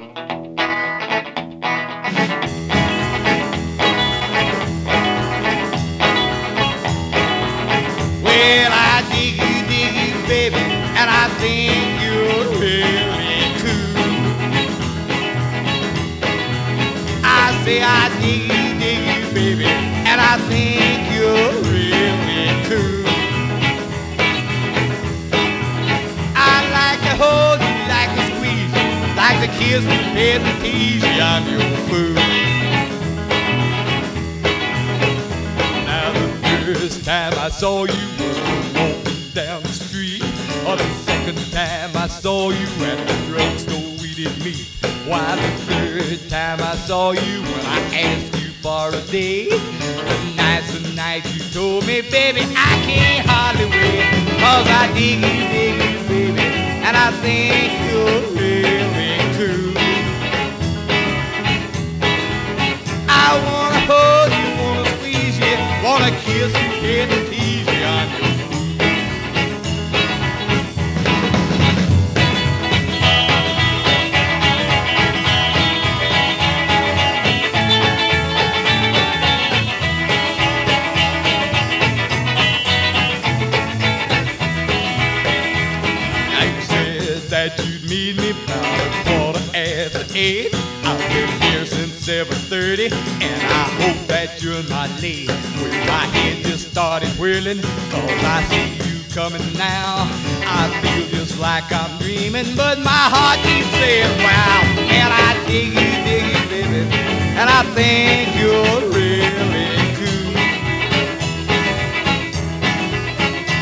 Well, I dig you, dig you, baby, and I think you're really cool. I say I dig you, like kiss you, pet and tease you. I'm your fool. Now the first time I saw you was walking down the street, or the second time I saw you at the drugstore we did meet. Why the third time I saw you when I asked you for a date? The nights and nights you told me, baby, I can't hardly wait. Cause I dig you, dig you, baby, and I think you're wanna kiss you, get and tease you. That you'd meet me about a quarter eight. Here since 7.30 And I hope that you're not late. With my head just started whirling Cause I see you coming now. I feel just like I'm dreaming But my heart keeps saying wow And I dig you, dig you, baby And I think you're really cool.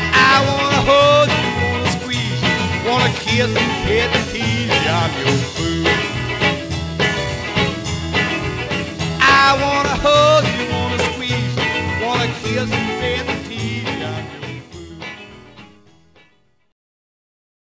I wanna hold you, wanna squeeze you Wanna kiss and pet and tease you I'm your fool